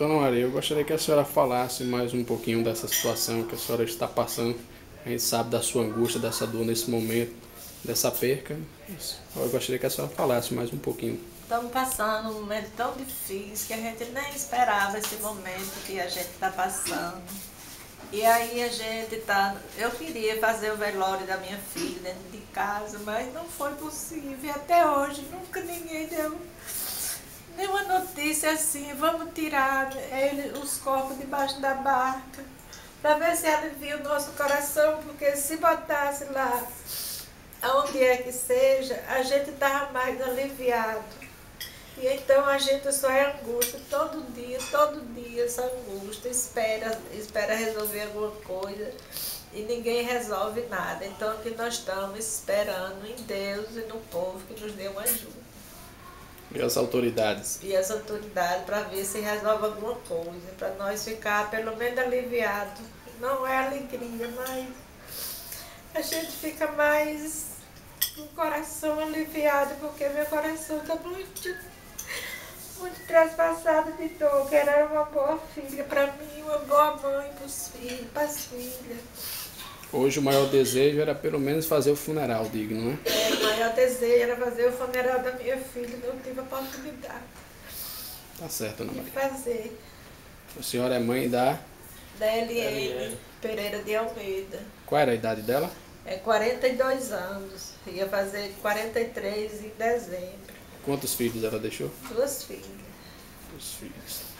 Dona Maria, eu gostaria que a senhora falasse mais um pouquinho dessa situação que a senhora está passando. A gente sabe da sua angústia, dessa dor nesse momento, dessa perca. Eu gostaria que a senhora falasse mais um pouquinho. Estamos passando um momento tão difícil que a gente nem esperava esse momento que a gente está passando. E aí a gente tá. Eu queria fazer o velório da minha filha dentro de casa, mas não foi possível. Até hoje nunca ninguém deu notícia assim, vamos tirar ele, os corpos debaixo da barca, para ver se alivia o nosso coração, porque se botasse lá, aonde é que seja, a gente estava mais aliviado. E então a gente só é angústia, todo dia, todo dia essa angústia, espera, espera resolver alguma coisa e ninguém resolve nada. Então que nós estamos esperando em Deus e no povo que nos uma ajuda. E as autoridades? E as autoridades para ver se resolve alguma coisa, para nós ficar pelo menos aliviados. Não é alegria, mas a gente fica mais com o coração aliviado, porque meu coração está muito muito traspassada de dor, que era uma boa filha para mim, uma boa mãe para os filhos, para as filhas. Hoje o maior desejo era pelo menos fazer o funeral digno, né? É, maior desejo era fazer o funeral da minha filha, não tive a oportunidade. Tá certo, Ana Maria. De fazer. A senhora é mãe da? Da Eliane Pereira de Almeida. Qual era a idade dela? É 42 anos. Ia fazer 43 em dezembro. Quantos filhos ela deixou? Duas filhas. Duas filhas.